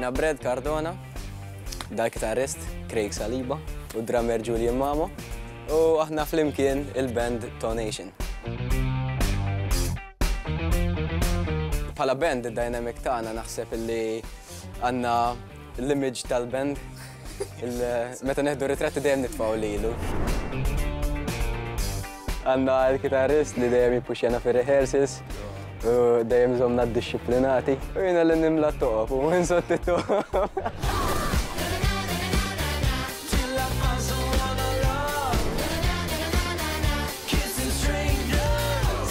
Jina Brad Cardona, dal kitarrist Craig Saliba u drummer Julian Mamo u aħna flimkien il-band Tonation. Pala band id-dynamic tagħna naħseb illi għandna L-image tal-band, meta neħdu ritratti dejjem nitfaw lilu. Għanna l-kitarrist li dejjem jippuxjana fir rehearsals u dejjem zomna d-disciplinati. U jina li nimla toqob u nżotti toqob.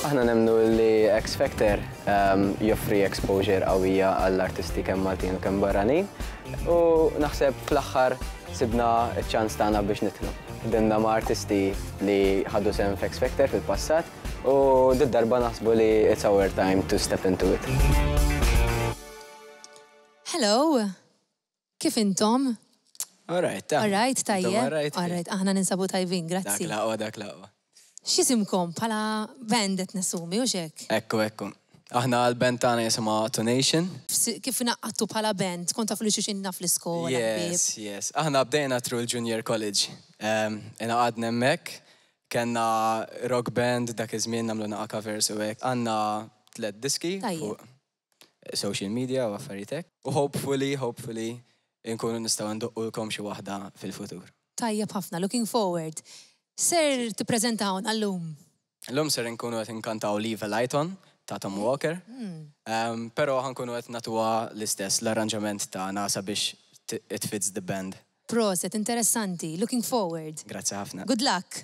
aħna nemnu li X Factor joffri exposure qawwija għall-artisti kemm Maltin u kemm barranin u naħseb fl-aħħar sibna ċ-ċans tagħna biex nidħlu. Qdimna ma' artisti li ħadu sehem f'X Factor fil-passat u did-darba naħsbu li it's our time to step into it. Hello! Kif intom? Alright, ta. Alright, tajjeb. Alright. Alright, aħna ninsabu tajbin, grazzi. Dak laqwa, dak laqwa. Xisimkom pala band qed nasumi u xek? Ekku, ekku. Aħna għal-band tagħna jisimha Tonation. Kif naqqattu pala band, kont taf li xuxin naf l-iskola. Yes, yes. Aħna bdejna tru l-Junior College. Ehm, ina għadna hemmhekk, kellna rock band dak iż-żmien nagħmlu naqa' covers u hekk. Għandna tliet diski. Tajjeb. social media u affarijiet hekk. U hopefully, hopefully, inkunu nistgħu ndoqqulkom xi waħda fil-futur. Tajjeb ħafna, looking forward. Ser tippreżenta hawn għal-lum? Illum ser inkunu qed inkantaw Leave a Light On ta' Tom Walker, però ħa nkunu qed nagħtuha l-istess l-arranġament tagħna sabiex it fits the band. Proset, interessanti, looking forward. Grazzi ħafna. Good luck.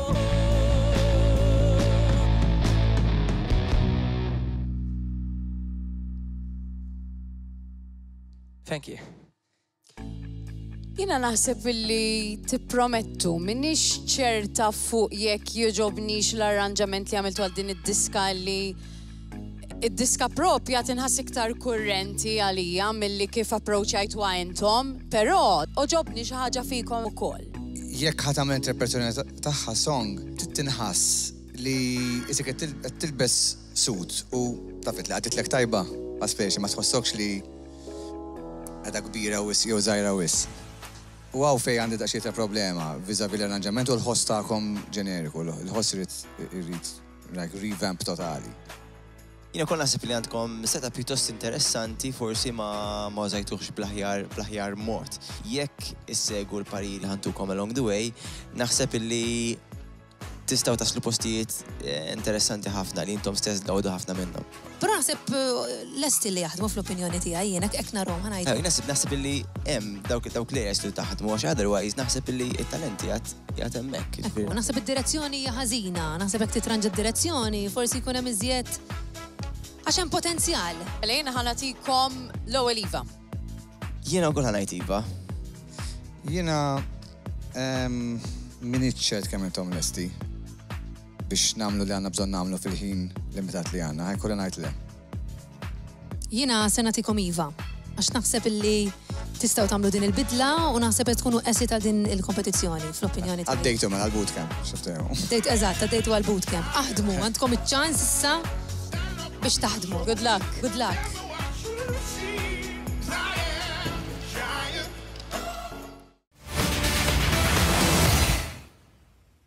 Thank you. Jina naħseb illi tippromettu minix ċerta fuq jekk joġobnix l-arranġament li għamiltu għal din id-diska li Id-diska proprja tinħass iktar kurrenti għalija milli kif approċċajtuha intom, però għoġobni xi ħaġa fikom ukoll. Jekk ħa tagħmel interpretazzjoni tagħha song, trid tinħass li isek qed tilbes sud u taf li qagħditlek tajba ma specie ma tħossokx li għadha kbira wis jew żgħira wis. U għaw fej għandi daqxie ta' problema vizavi l-arranġament u l-ħoss ta'kom ġeneriku, l-ħoss irrit Like revamp totali. Jiena kont naħseb li għandkom seta pjuttost interessanti forsi ma ma użajtuhx bl-aħjar bl-aħjar mod. Jekk issegu l-parir li ħantukom along the way, naħseb illi tistgħu taslu postijiet eh, interessanti ħafna li intom stess gawdu ħafna minnhom. Però naħseb lesti li jaħdmu fl-opinjoni tiegħi jien hekk narhom ħa ngħid. Naħseb naħseb illi hemm dawk dawk li li taħdmu għax otherwise naħseb illi it-talenti jgħat hemmhekk. Naħseb id-direzzjoni hija ħażina, naħseb hekk titranġa d-direzzjoni, forsi jkun hemm iżjed għax hemm potenzjal. Lejn ħanatikom l-ewwel iva. Jiena wkoll ħanajt iva. Jiena min iċċert kemm intom lesti. biex nagħmlu li għandna bżonn nagħmlu fil-ħin limitat li għandna, ħajkolli ngħid le. Jiena se nagħtikom iva, għax naħseb illi tistaw tamlu din il-bidla u naħseb qed tkunu qesi ta' din il-kompetizzjoni fl-opinjoni tiegħi. Għaddejtu mela l-bootcamp, xiftew. Dejt eżatt, għaddejtu għall-bootcamp. Aħdmu, għandkom iċ-ċans issa biex taħdmu. Good luck. Good luck.